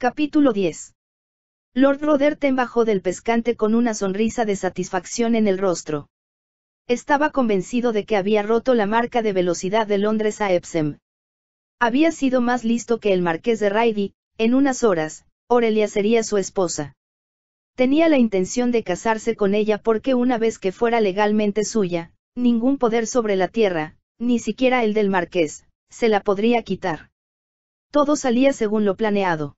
Capítulo 10. Lord Roderten bajó del pescante con una sonrisa de satisfacción en el rostro. Estaba convencido de que había roto la marca de velocidad de Londres a Epsom. Había sido más listo que el marqués de Rydie, en unas horas, Aurelia sería su esposa. Tenía la intención de casarse con ella porque una vez que fuera legalmente suya, ningún poder sobre la tierra, ni siquiera el del marqués, se la podría quitar. Todo salía según lo planeado.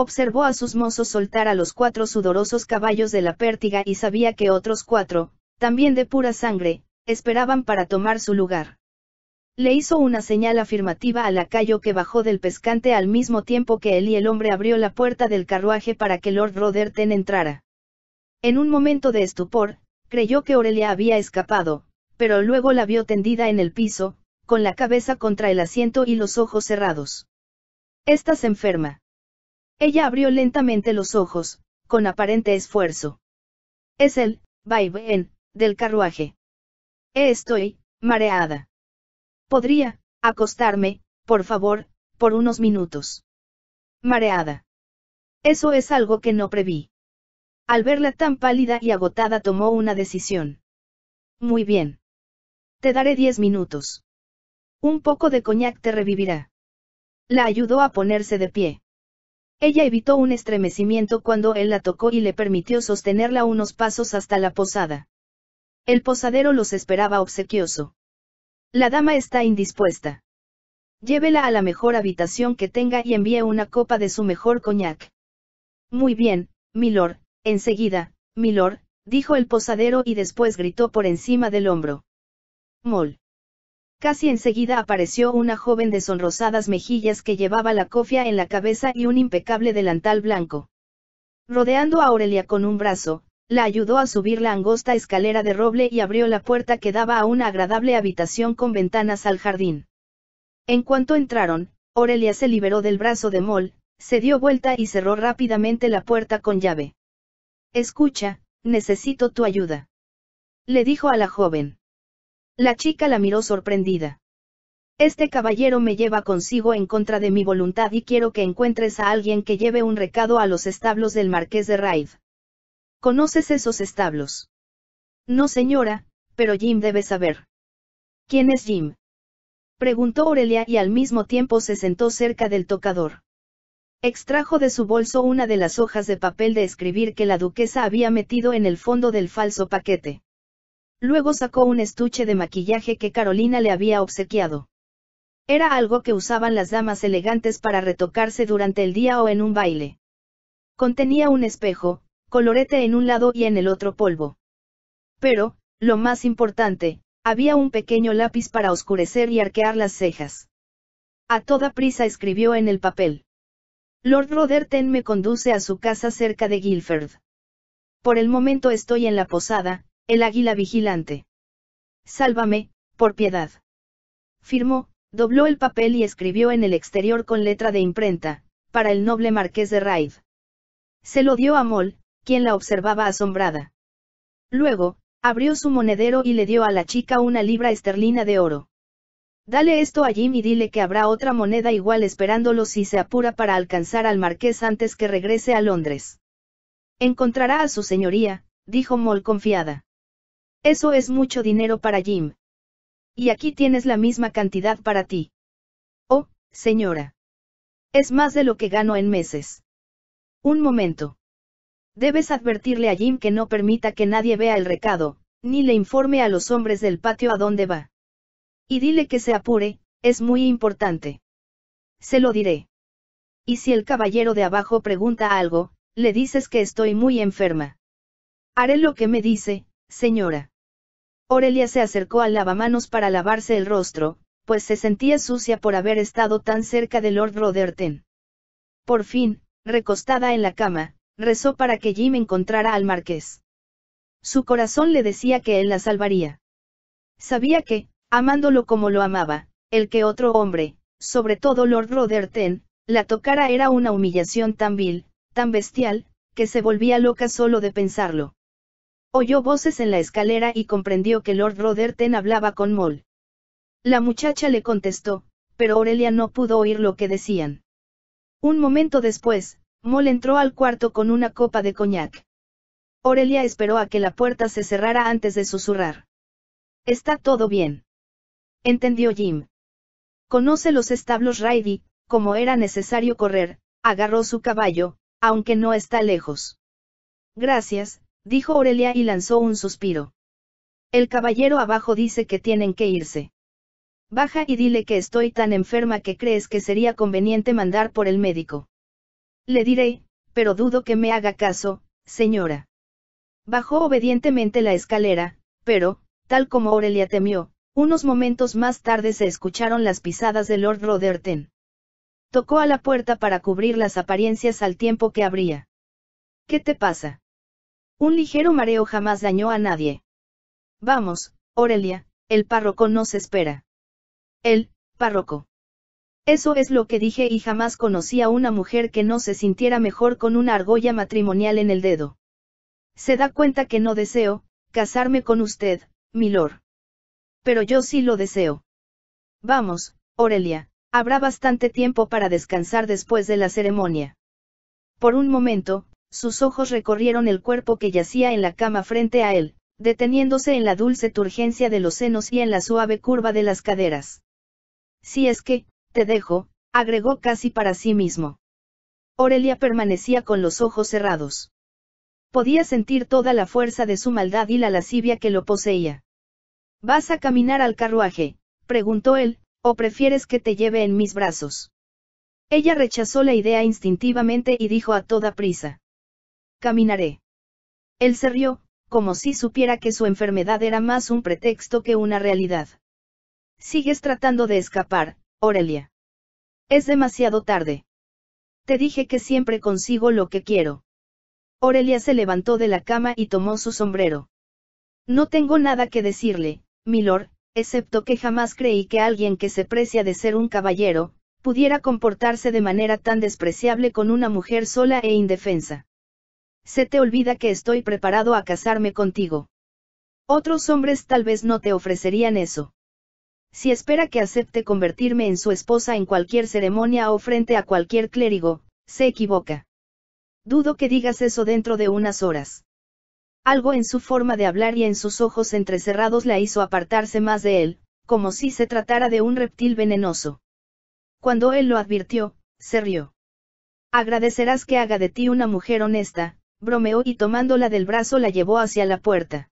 Observó a sus mozos soltar a los cuatro sudorosos caballos de la pértiga y sabía que otros cuatro, también de pura sangre, esperaban para tomar su lugar. Le hizo una señal afirmativa al lacayo que bajó del pescante al mismo tiempo que él y el hombre abrió la puerta del carruaje para que Lord Roderten entrara. En un momento de estupor, creyó que Aurelia había escapado, pero luego la vio tendida en el piso, con la cabeza contra el asiento y los ojos cerrados. Estás enferma. Ella abrió lentamente los ojos, con aparente esfuerzo. Es el, vaivén, del carruaje. Estoy, mareada. Podría, acostarme, por favor, por unos minutos. Mareada. Eso es algo que no preví. Al verla tan pálida y agotada tomó una decisión. Muy bien. Te daré diez minutos. Un poco de coñac te revivirá. La ayudó a ponerse de pie. Ella evitó un estremecimiento cuando él la tocó y le permitió sostenerla unos pasos hasta la posada. El posadero los esperaba obsequioso. La dama está indispuesta. Llévela a la mejor habitación que tenga y envíe una copa de su mejor coñac. Muy bien, milord, enseguida, milord, dijo el posadero y después gritó por encima del hombro. Mol. Casi enseguida apareció una joven de sonrosadas mejillas que llevaba la cofia en la cabeza y un impecable delantal blanco. Rodeando a Aurelia con un brazo, la ayudó a subir la angosta escalera de roble y abrió la puerta que daba a una agradable habitación con ventanas al jardín. En cuanto entraron, Aurelia se liberó del brazo de Moll, se dio vuelta y cerró rápidamente la puerta con llave. Escucha, necesito tu ayuda. Le dijo a la joven. La chica la miró sorprendida. Este caballero me lleva consigo en contra de mi voluntad y quiero que encuentres a alguien que lleve un recado a los establos del marqués de Raid. ¿Conoces esos establos? No señora, pero Jim debe saber. ¿Quién es Jim? Preguntó Aurelia y al mismo tiempo se sentó cerca del tocador. Extrajo de su bolso una de las hojas de papel de escribir que la duquesa había metido en el fondo del falso paquete. Luego sacó un estuche de maquillaje que Carolina le había obsequiado. Era algo que usaban las damas elegantes para retocarse durante el día o en un baile. Contenía un espejo, colorete en un lado y en el otro polvo. Pero, lo más importante, había un pequeño lápiz para oscurecer y arquear las cejas. A toda prisa escribió en el papel. Lord Roderten me conduce a su casa cerca de Guilford. Por el momento estoy en la posada, el águila vigilante. Sálvame, por piedad. Firmó, dobló el papel y escribió en el exterior con letra de imprenta, para el noble marqués de Raid. Se lo dio a Moll, quien la observaba asombrada. Luego, abrió su monedero y le dio a la chica una libra esterlina de oro. Dale esto a Jim y dile que habrá otra moneda igual esperándolo si se apura para alcanzar al marqués antes que regrese a Londres. Encontrará a su señoría, dijo Moll confiada. Eso es mucho dinero para Jim. Y aquí tienes la misma cantidad para ti. Oh, señora. Es más de lo que gano en meses. Un momento. Debes advertirle a Jim que no permita que nadie vea el recado, ni le informe a los hombres del patio a dónde va. Y dile que se apure, es muy importante. Se lo diré. Y si el caballero de abajo pregunta algo, le dices que estoy muy enferma. Haré lo que me dice, señora. Aurelia se acercó al lavamanos para lavarse el rostro, pues se sentía sucia por haber estado tan cerca de Lord Roderten. Por fin, recostada en la cama, rezó para que Jim encontrara al marqués. Su corazón le decía que él la salvaría. Sabía que, amándolo como lo amaba, el que otro hombre, sobre todo Lord Roderten, la tocara era una humillación tan vil, tan bestial, que se volvía loca solo de pensarlo. Oyó voces en la escalera y comprendió que Lord Roderten hablaba con Moll. La muchacha le contestó, pero Aurelia no pudo oír lo que decían. Un momento después, Moll entró al cuarto con una copa de coñac. Aurelia esperó a que la puerta se cerrara antes de susurrar. Está todo bien. Entendió Jim. Conoce los establos Raidy, como era necesario correr, agarró su caballo, aunque no está lejos. Gracias, dijo Aurelia y lanzó un suspiro. El caballero abajo dice que tienen que irse. Baja y dile que estoy tan enferma que crees que sería conveniente mandar por el médico. Le diré, pero dudo que me haga caso, señora. Bajó obedientemente la escalera, pero, tal como Aurelia temió, unos momentos más tarde se escucharon las pisadas de Lord Roderten. Tocó a la puerta para cubrir las apariencias al tiempo que abría. ¿Qué te pasa? Un ligero mareo jamás dañó a nadie. Vamos, Aurelia, el párroco nos espera. El, párroco. Eso es lo que dije y jamás conocí a una mujer que no se sintiera mejor con una argolla matrimonial en el dedo. Se da cuenta que no deseo, casarme con usted, milord. Pero yo sí lo deseo. Vamos, Aurelia, habrá bastante tiempo para descansar después de la ceremonia. Por un momento, sus ojos recorrieron el cuerpo que yacía en la cama frente a él, deteniéndose en la dulce turgencia de los senos y en la suave curva de las caderas. Si es que, te dejo, agregó casi para sí mismo. Aurelia permanecía con los ojos cerrados. Podía sentir toda la fuerza de su maldad y la lascivia que lo poseía. ¿Vas a caminar al carruaje? preguntó él, ¿o prefieres que te lleve en mis brazos? Ella rechazó la idea instintivamente y dijo a toda prisa. Caminaré. Él se rió, como si supiera que su enfermedad era más un pretexto que una realidad. Sigues tratando de escapar, Aurelia. Es demasiado tarde. Te dije que siempre consigo lo que quiero. Aurelia se levantó de la cama y tomó su sombrero. No tengo nada que decirle, milord, excepto que jamás creí que alguien que se precia de ser un caballero, pudiera comportarse de manera tan despreciable con una mujer sola e indefensa. Se te olvida que estoy preparado a casarme contigo. Otros hombres tal vez no te ofrecerían eso. Si espera que acepte convertirme en su esposa en cualquier ceremonia o frente a cualquier clérigo, se equivoca. Dudo que digas eso dentro de unas horas. Algo en su forma de hablar y en sus ojos entrecerrados la hizo apartarse más de él, como si se tratara de un reptil venenoso. Cuando él lo advirtió, se rió. Agradecerás que haga de ti una mujer honesta, bromeó y tomándola del brazo la llevó hacia la puerta.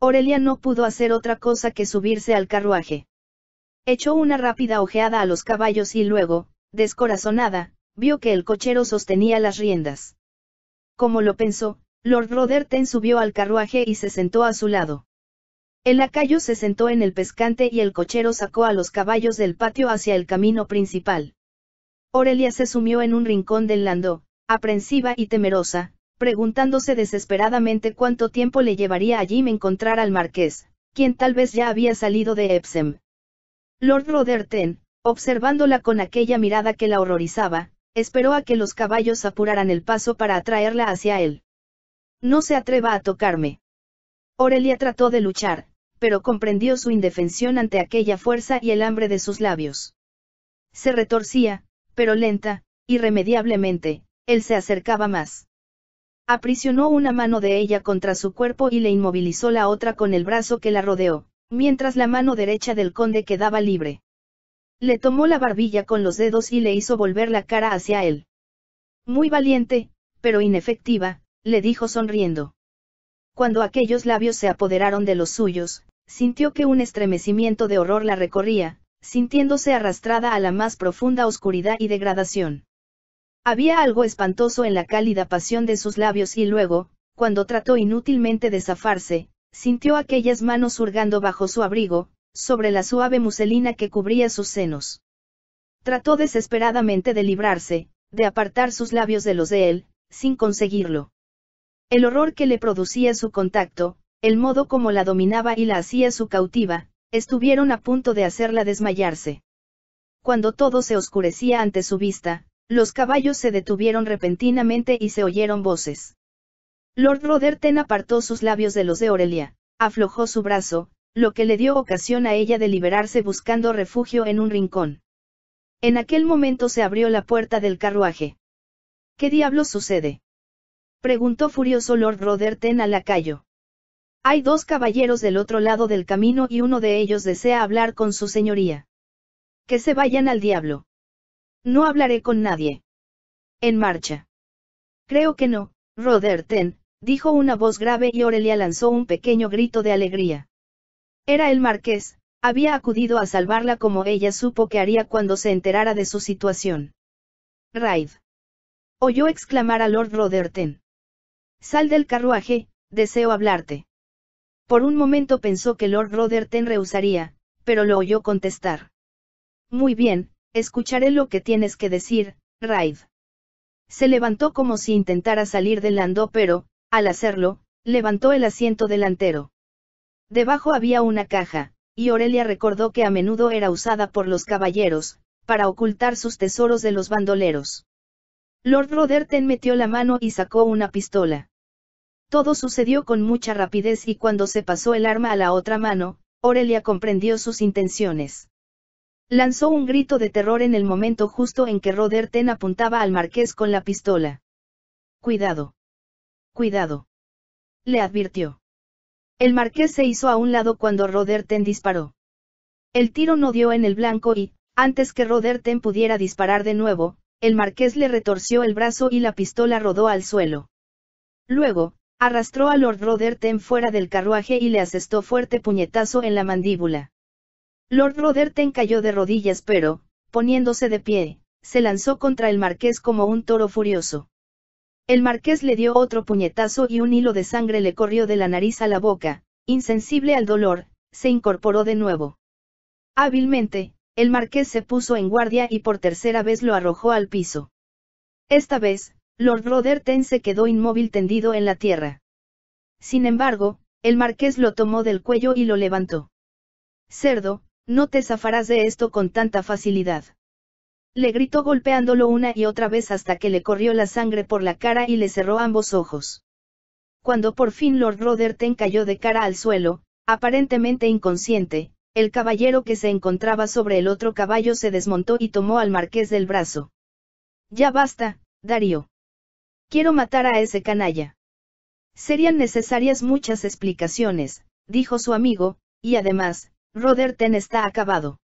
Aurelia no pudo hacer otra cosa que subirse al carruaje. Echó una rápida ojeada a los caballos y luego, descorazonada, vio que el cochero sostenía las riendas. Como lo pensó, Lord Roderten subió al carruaje y se sentó a su lado. El lacayo se sentó en el pescante y el cochero sacó a los caballos del patio hacia el camino principal. Aurelia se sumió en un rincón del landó, aprensiva y temerosa, preguntándose desesperadamente cuánto tiempo le llevaría a Jim encontrar al marqués, quien tal vez ya había salido de Epsom. Lord Roderten, observándola con aquella mirada que la horrorizaba, Esperó a que los caballos apuraran el paso para atraerla hacia él. No se atreva a tocarme. Aurelia trató de luchar, pero comprendió su indefensión ante aquella fuerza y el hambre de sus labios. Se retorcía, pero lenta, irremediablemente, él se acercaba más. Aprisionó una mano de ella contra su cuerpo y le inmovilizó la otra con el brazo que la rodeó, mientras la mano derecha del conde quedaba libre. Le tomó la barbilla con los dedos y le hizo volver la cara hacia él. Muy valiente, pero inefectiva, le dijo sonriendo. Cuando aquellos labios se apoderaron de los suyos, sintió que un estremecimiento de horror la recorría, sintiéndose arrastrada a la más profunda oscuridad y degradación. Había algo espantoso en la cálida pasión de sus labios y luego, cuando trató inútilmente de zafarse, sintió aquellas manos hurgando bajo su abrigo, sobre la suave muselina que cubría sus senos. Trató desesperadamente de librarse, de apartar sus labios de los de él, sin conseguirlo. El horror que le producía su contacto, el modo como la dominaba y la hacía su cautiva, estuvieron a punto de hacerla desmayarse. Cuando todo se oscurecía ante su vista, los caballos se detuvieron repentinamente y se oyeron voces. Lord Roderten apartó sus labios de los de Aurelia, aflojó su brazo, lo que le dio ocasión a ella de liberarse buscando refugio en un rincón. En aquel momento se abrió la puerta del carruaje. ¿Qué diablos sucede? Preguntó furioso Lord Roderten al lacayo. Hay dos caballeros del otro lado del camino y uno de ellos desea hablar con su señoría. Que se vayan al diablo. No hablaré con nadie. En marcha. Creo que no, Roderten, dijo una voz grave y Aurelia lanzó un pequeño grito de alegría. Era el marqués, había acudido a salvarla como ella supo que haría cuando se enterara de su situación. Raid. Oyó exclamar a Lord Roderten. Sal del carruaje, deseo hablarte. Por un momento pensó que Lord Roderten rehusaría, pero lo oyó contestar. Muy bien, escucharé lo que tienes que decir, Raid. Se levantó como si intentara salir del landó pero, al hacerlo, levantó el asiento delantero. Debajo había una caja, y Aurelia recordó que a menudo era usada por los caballeros, para ocultar sus tesoros de los bandoleros. Lord Roderten metió la mano y sacó una pistola. Todo sucedió con mucha rapidez y cuando se pasó el arma a la otra mano, Aurelia comprendió sus intenciones. Lanzó un grito de terror en el momento justo en que Roderten apuntaba al marqués con la pistola. Cuidado. Cuidado. Le advirtió. El marqués se hizo a un lado cuando Roderten disparó. El tiro no dio en el blanco y, antes que Roderten pudiera disparar de nuevo, el marqués le retorció el brazo y la pistola rodó al suelo. Luego, arrastró a Lord Roderten fuera del carruaje y le asestó fuerte puñetazo en la mandíbula. Lord Roderten cayó de rodillas pero, poniéndose de pie, se lanzó contra el marqués como un toro furioso. El marqués le dio otro puñetazo y un hilo de sangre le corrió de la nariz a la boca, insensible al dolor, se incorporó de nuevo. Hábilmente, el marqués se puso en guardia y por tercera vez lo arrojó al piso. Esta vez, Lord Roderten se quedó inmóvil tendido en la tierra. Sin embargo, el marqués lo tomó del cuello y lo levantó. Cerdo, no te zafarás de esto con tanta facilidad. Le gritó golpeándolo una y otra vez hasta que le corrió la sangre por la cara y le cerró ambos ojos. Cuando por fin Lord Roderten cayó de cara al suelo, aparentemente inconsciente, el caballero que se encontraba sobre el otro caballo se desmontó y tomó al marqués del brazo. Ya basta, Darío. Quiero matar a ese canalla. Serían necesarias muchas explicaciones, dijo su amigo, y además, Roderten está acabado.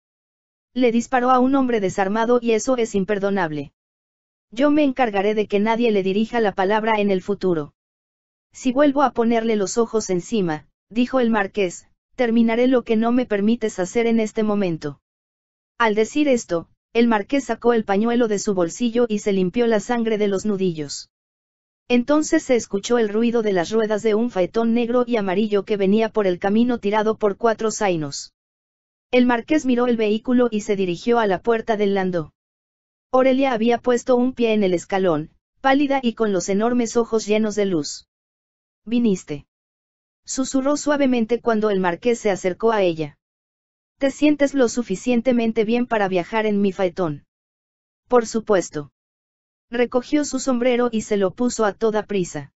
Le disparó a un hombre desarmado y eso es imperdonable. Yo me encargaré de que nadie le dirija la palabra en el futuro. Si vuelvo a ponerle los ojos encima, dijo el marqués, terminaré lo que no me permites hacer en este momento. Al decir esto, el marqués sacó el pañuelo de su bolsillo y se limpió la sangre de los nudillos. Entonces se escuchó el ruido de las ruedas de un faetón negro y amarillo que venía por el camino tirado por cuatro zainos. El marqués miró el vehículo y se dirigió a la puerta del landó. Aurelia había puesto un pie en el escalón, pálida y con los enormes ojos llenos de luz. Viniste. Susurró suavemente cuando el marqués se acercó a ella. ¿Te sientes lo suficientemente bien para viajar en mi faetón? Por supuesto. Recogió su sombrero y se lo puso a toda prisa.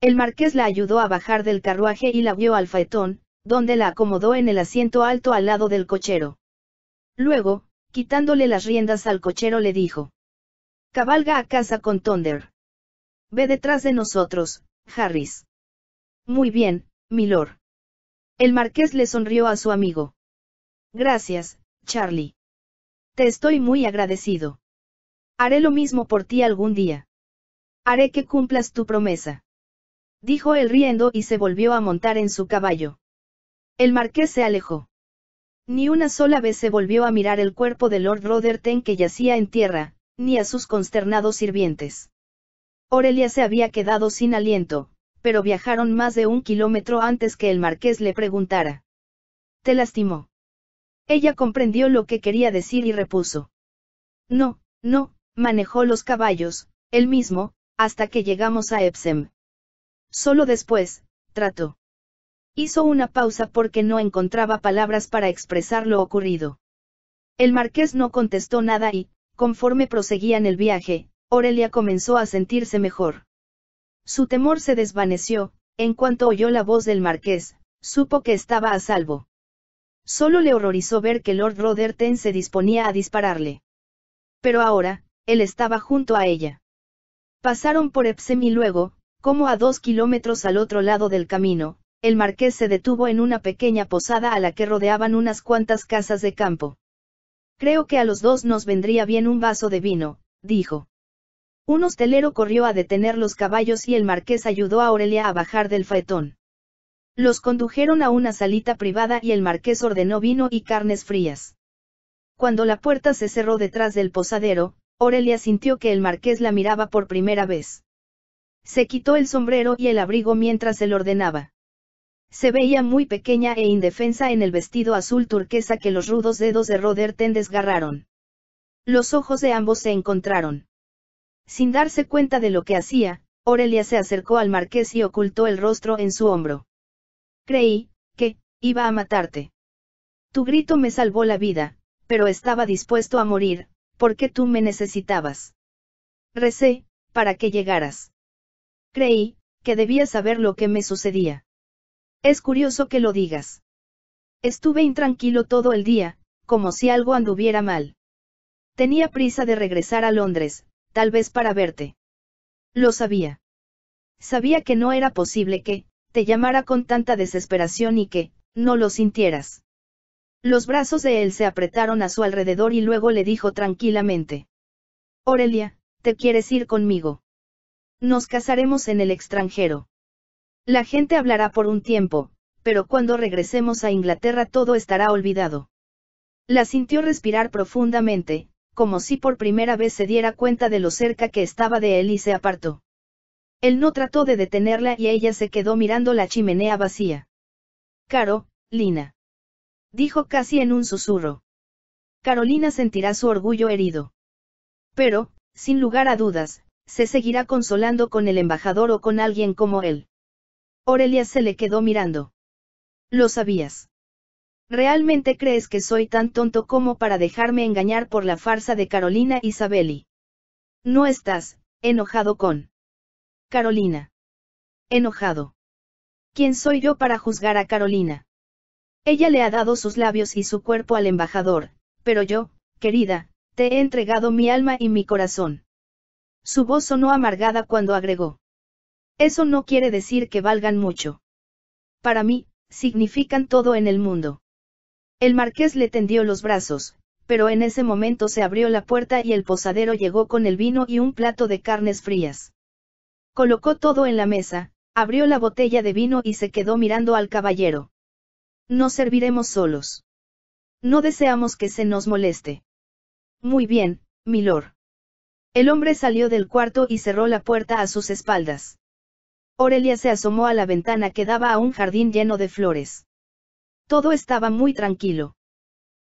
El marqués la ayudó a bajar del carruaje y la vio al faetón, donde la acomodó en el asiento alto al lado del cochero. Luego, quitándole las riendas al cochero le dijo. Cabalga a casa con Thunder. Ve detrás de nosotros, Harris. Muy bien, milord. El marqués le sonrió a su amigo. Gracias, Charlie. Te estoy muy agradecido. Haré lo mismo por ti algún día. Haré que cumplas tu promesa. Dijo él riendo y se volvió a montar en su caballo. El marqués se alejó. Ni una sola vez se volvió a mirar el cuerpo de Lord Roderten que yacía en tierra, ni a sus consternados sirvientes. Aurelia se había quedado sin aliento, pero viajaron más de un kilómetro antes que el marqués le preguntara. ¿Te lastimó? Ella comprendió lo que quería decir y repuso. No, no, manejó los caballos, él mismo, hasta que llegamos a Epsom. Solo después, trató. Hizo una pausa porque no encontraba palabras para expresar lo ocurrido. El marqués no contestó nada y, conforme proseguían el viaje, Aurelia comenzó a sentirse mejor. Su temor se desvaneció, en cuanto oyó la voz del marqués, supo que estaba a salvo. Solo le horrorizó ver que Lord Roderten se disponía a dispararle. Pero ahora, él estaba junto a ella. Pasaron por Epsom y luego, como a dos kilómetros al otro lado del camino, el marqués se detuvo en una pequeña posada a la que rodeaban unas cuantas casas de campo. Creo que a los dos nos vendría bien un vaso de vino, dijo. Un hostelero corrió a detener los caballos y el marqués ayudó a Aurelia a bajar del faetón. Los condujeron a una salita privada y el marqués ordenó vino y carnes frías. Cuando la puerta se cerró detrás del posadero, Aurelia sintió que el marqués la miraba por primera vez. Se quitó el sombrero y el abrigo mientras él ordenaba. Se veía muy pequeña e indefensa en el vestido azul turquesa que los rudos dedos de Roderten desgarraron. Los ojos de ambos se encontraron. Sin darse cuenta de lo que hacía, Aurelia se acercó al marqués y ocultó el rostro en su hombro. Creí, que, iba a matarte. Tu grito me salvó la vida, pero estaba dispuesto a morir, porque tú me necesitabas. Recé, para que llegaras. Creí, que debías saber lo que me sucedía. Es curioso que lo digas. Estuve intranquilo todo el día, como si algo anduviera mal. Tenía prisa de regresar a Londres, tal vez para verte. Lo sabía. Sabía que no era posible que, te llamara con tanta desesperación y que, no lo sintieras. Los brazos de él se apretaron a su alrededor y luego le dijo tranquilamente. Aurelia, ¿te quieres ir conmigo? Nos casaremos en el extranjero. La gente hablará por un tiempo, pero cuando regresemos a Inglaterra todo estará olvidado. La sintió respirar profundamente, como si por primera vez se diera cuenta de lo cerca que estaba de él y se apartó. Él no trató de detenerla y ella se quedó mirando la chimenea vacía. Caro, Lina. Dijo casi en un susurro. Carolina sentirá su orgullo herido. Pero, sin lugar a dudas, se seguirá consolando con el embajador o con alguien como él. Aurelia se le quedó mirando. Lo sabías. ¿Realmente crees que soy tan tonto como para dejarme engañar por la farsa de Carolina Isabeli? No estás, enojado con. Carolina. Enojado. ¿Quién soy yo para juzgar a Carolina? Ella le ha dado sus labios y su cuerpo al embajador, pero yo, querida, te he entregado mi alma y mi corazón. Su voz sonó amargada cuando agregó. Eso no quiere decir que valgan mucho. Para mí, significan todo en el mundo. El marqués le tendió los brazos, pero en ese momento se abrió la puerta y el posadero llegó con el vino y un plato de carnes frías. Colocó todo en la mesa, abrió la botella de vino y se quedó mirando al caballero. No serviremos solos. No deseamos que se nos moleste. Muy bien, milord. El hombre salió del cuarto y cerró la puerta a sus espaldas. Aurelia se asomó a la ventana que daba a un jardín lleno de flores. Todo estaba muy tranquilo.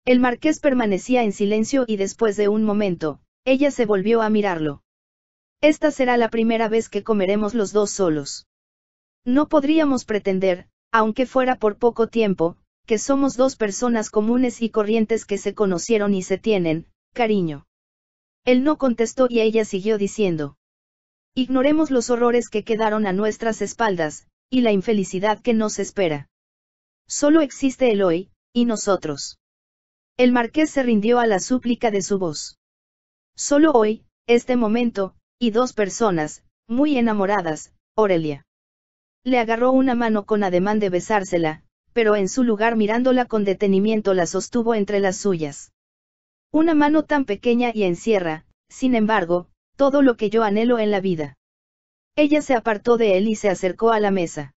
El marqués permanecía en silencio y después de un momento, ella se volvió a mirarlo. Esta será la primera vez que comeremos los dos solos. No podríamos pretender, aunque fuera por poco tiempo, que somos dos personas comunes y corrientes que se conocieron y se tienen, cariño. Él no contestó y ella siguió diciendo. Ignoremos los horrores que quedaron a nuestras espaldas, y la infelicidad que nos espera. Solo existe el hoy, y nosotros. El marqués se rindió a la súplica de su voz. Solo hoy, este momento, y dos personas, muy enamoradas, Aurelia. Le agarró una mano con ademán de besársela, pero en su lugar mirándola con detenimiento la sostuvo entre las suyas. Una mano tan pequeña y encierra, sin embargo, todo lo que yo anhelo en la vida. Ella se apartó de él y se acercó a la mesa.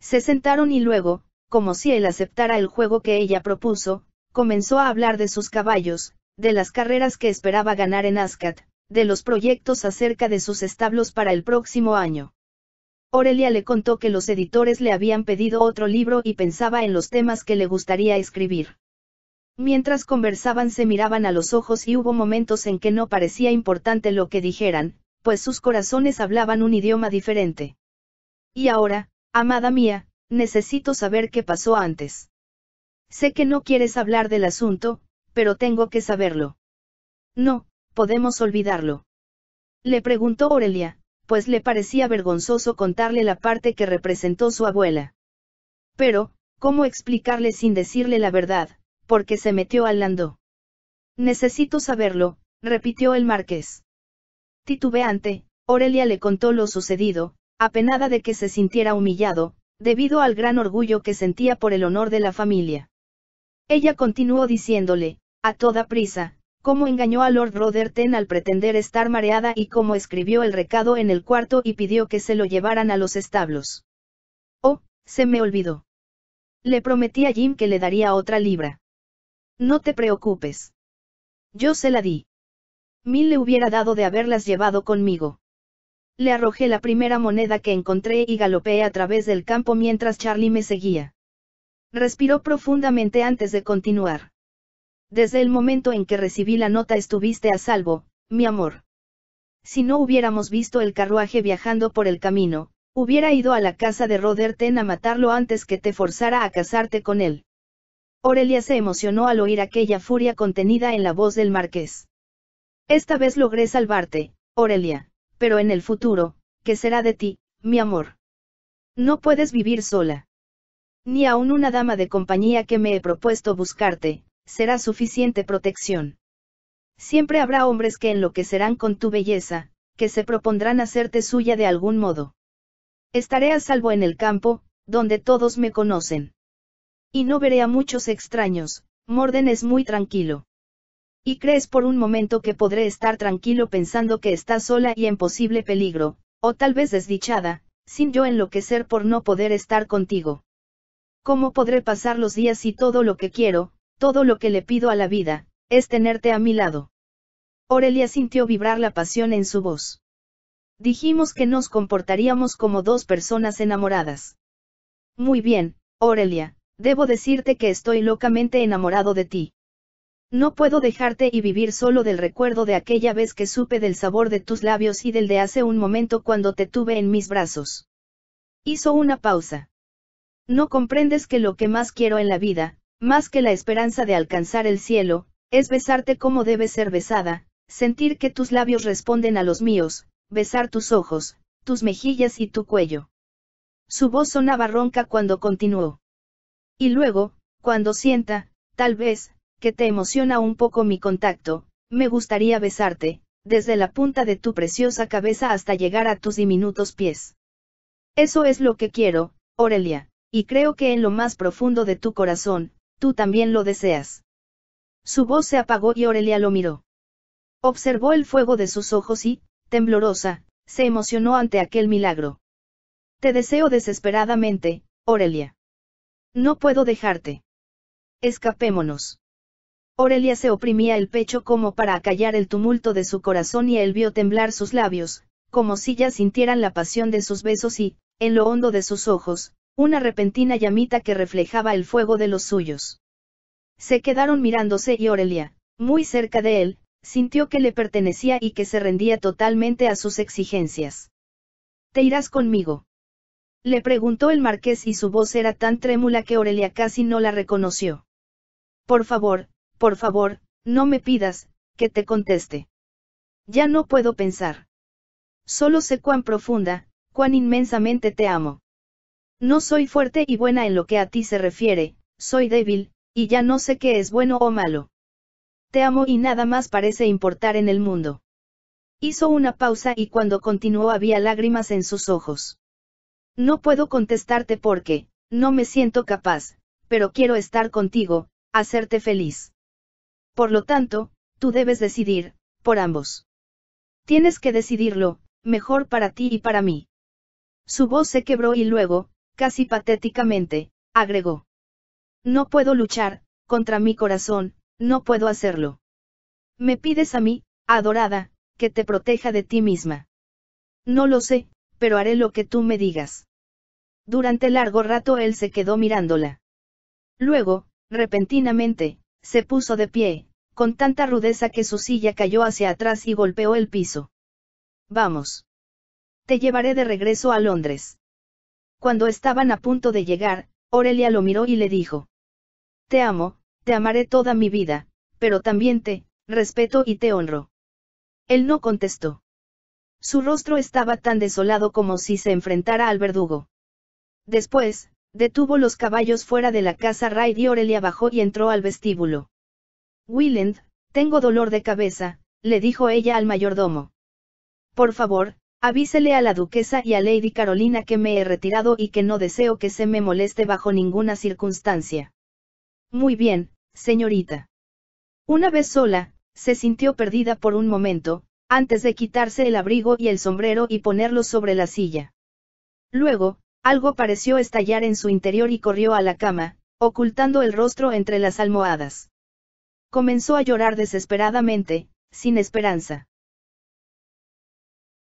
Se sentaron y luego, como si él aceptara el juego que ella propuso, comenzó a hablar de sus caballos, de las carreras que esperaba ganar en Ascat, de los proyectos acerca de sus establos para el próximo año. Aurelia le contó que los editores le habían pedido otro libro y pensaba en los temas que le gustaría escribir. Mientras conversaban se miraban a los ojos y hubo momentos en que no parecía importante lo que dijeran, pues sus corazones hablaban un idioma diferente. Y ahora, amada mía, Necesito saber qué pasó antes. Sé que no quieres hablar del asunto, pero tengo que saberlo. No, podemos olvidarlo. Le preguntó Aurelia, pues le parecía vergonzoso contarle la parte que representó su abuela. Pero, ¿cómo explicarle sin decirle la verdad? Porque se metió al landó. Necesito saberlo, repitió el marqués. Titubeante, Aurelia le contó lo sucedido, apenada de que se sintiera humillado, debido al gran orgullo que sentía por el honor de la familia. Ella continuó diciéndole, a toda prisa, cómo engañó a Lord Rotherton al pretender estar mareada y cómo escribió el recado en el cuarto y pidió que se lo llevaran a los establos. Oh, se me olvidó. Le prometí a Jim que le daría otra libra. No te preocupes. Yo se la di. Mil le hubiera dado de haberlas llevado conmigo. Le arrojé la primera moneda que encontré y galopé a través del campo mientras Charlie me seguía. Respiró profundamente antes de continuar. Desde el momento en que recibí la nota estuviste a salvo, mi amor. Si no hubiéramos visto el carruaje viajando por el camino, hubiera ido a la casa de Roderten a matarlo antes que te forzara a casarte con él. Aurelia se emocionó al oír aquella furia contenida en la voz del marqués. Esta vez logré salvarte, Aurelia, pero en el futuro, ¿qué será de ti, mi amor? No puedes vivir sola. Ni aun una dama de compañía que me he propuesto buscarte, será suficiente protección. Siempre habrá hombres que enloquecerán con tu belleza, que se propondrán hacerte suya de algún modo. Estaré a salvo en el campo, donde todos me conocen. Y no veré a muchos extraños, Morden es muy tranquilo. Y crees por un momento que podré estar tranquilo pensando que estás sola y en posible peligro, o tal vez desdichada, sin yo enloquecer por no poder estar contigo. ¿Cómo podré pasar los días si todo lo que quiero, todo lo que le pido a la vida, es tenerte a mi lado. Aurelia sintió vibrar la pasión en su voz. Dijimos que nos comportaríamos como dos personas enamoradas. Muy bien, Aurelia, debo decirte que estoy locamente enamorado de ti. No puedo dejarte y vivir solo del recuerdo de aquella vez que supe del sabor de tus labios y del de hace un momento cuando te tuve en mis brazos. Hizo una pausa. No comprendes que lo que más quiero en la vida, más que la esperanza de alcanzar el cielo, es besarte como debe ser besada, sentir que tus labios responden a los míos, besar tus ojos, tus mejillas y tu cuello. Su voz sonaba ronca cuando continuó. Y luego, cuando sienta, tal vez, que te emociona un poco mi contacto, me gustaría besarte, desde la punta de tu preciosa cabeza hasta llegar a tus diminutos pies. Eso es lo que quiero, Aurelia, y creo que en lo más profundo de tu corazón, tú también lo deseas. Su voz se apagó y Aurelia lo miró. Observó el fuego de sus ojos y, temblorosa, se emocionó ante aquel milagro. Te deseo desesperadamente, Aurelia. No puedo dejarte. Escapémonos. Aurelia se oprimía el pecho como para acallar el tumulto de su corazón y él vio temblar sus labios, como si ya sintieran la pasión de sus besos y, en lo hondo de sus ojos, una repentina llamita que reflejaba el fuego de los suyos. Se quedaron mirándose y Aurelia, muy cerca de él, sintió que le pertenecía y que se rendía totalmente a sus exigencias. ¿Te irás conmigo? Le preguntó el marqués y su voz era tan trémula que Aurelia casi no la reconoció. Por favor, por favor, no me pidas, que te conteste. Ya no puedo pensar. Solo sé cuán profunda, cuán inmensamente te amo. No soy fuerte y buena en lo que a ti se refiere, soy débil, y ya no sé qué es bueno o malo. Te amo y nada más parece importar en el mundo. Hizo una pausa y cuando continuó había lágrimas en sus ojos. No puedo contestarte porque, no me siento capaz, pero quiero estar contigo, hacerte feliz. Por lo tanto, tú debes decidir, por ambos. Tienes que decidirlo, mejor para ti y para mí. Su voz se quebró y luego, casi patéticamente, agregó. No puedo luchar, contra mi corazón, no puedo hacerlo. Me pides a mí, adorada, que te proteja de ti misma. No lo sé, pero haré lo que tú me digas. Durante largo rato él se quedó mirándola. Luego, repentinamente, se puso de pie, con tanta rudeza que su silla cayó hacia atrás y golpeó el piso. Vamos. Te llevaré de regreso a Londres. Cuando estaban a punto de llegar, Aurelia lo miró y le dijo. Te amo, te amaré toda mi vida, pero también te, respeto y te honro. Él no contestó. Su rostro estaba tan desolado como si se enfrentara al verdugo. Después, detuvo los caballos fuera de la casa Raid y Aurelia bajó y entró al vestíbulo. Willend, tengo dolor de cabeza, le dijo ella al mayordomo. Por favor, avísele a la duquesa y a Lady Carolina que me he retirado y que no deseo que se me moleste bajo ninguna circunstancia. Muy bien, señorita. Una vez sola, se sintió perdida por un momento, antes de quitarse el abrigo y el sombrero y ponerlos sobre la silla. Luego, algo pareció estallar en su interior y corrió a la cama, ocultando el rostro entre las almohadas. Comenzó a llorar desesperadamente, sin esperanza.